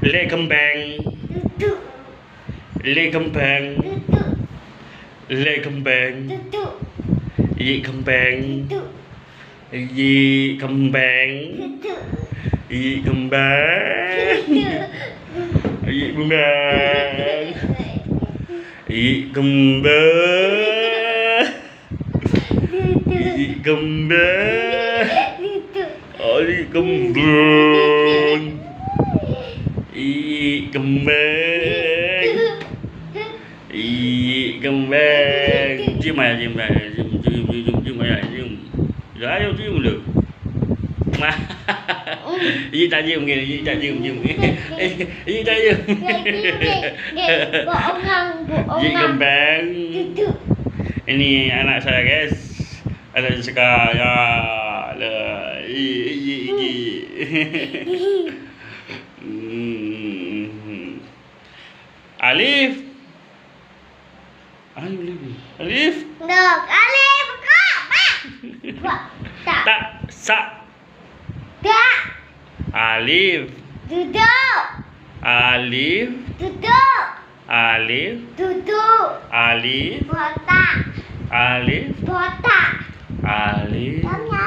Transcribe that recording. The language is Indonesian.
lê cầm bèn lê cầm bèn lê cầm bèn dị cầm bèn dị cầm bèn dị cầm bèn dị cầm bèn dị cầm bèn dị cầm bèn dị cầm bèn Yi kembang. Yi kembang. Cium aja, cium aja, cium, cium, cium, cium aja, cium. Dah, ayo cium dulu. Mah. Yi tak cium gini, yi tak cium, cium. Yi tak cium. Duduk. Ini anak saya guys. Ada suka ya. Lah, yi yi yi. Hmm. Alif. Ayo Alif. Alif. Duduk. Alif, pak. Pak, tak. Tak sa. Tak. Alif. Duduk. Alif. Duduk. Alif. Duduk. Alif. Botak. Alif. Botak. Alif. Tanyanya.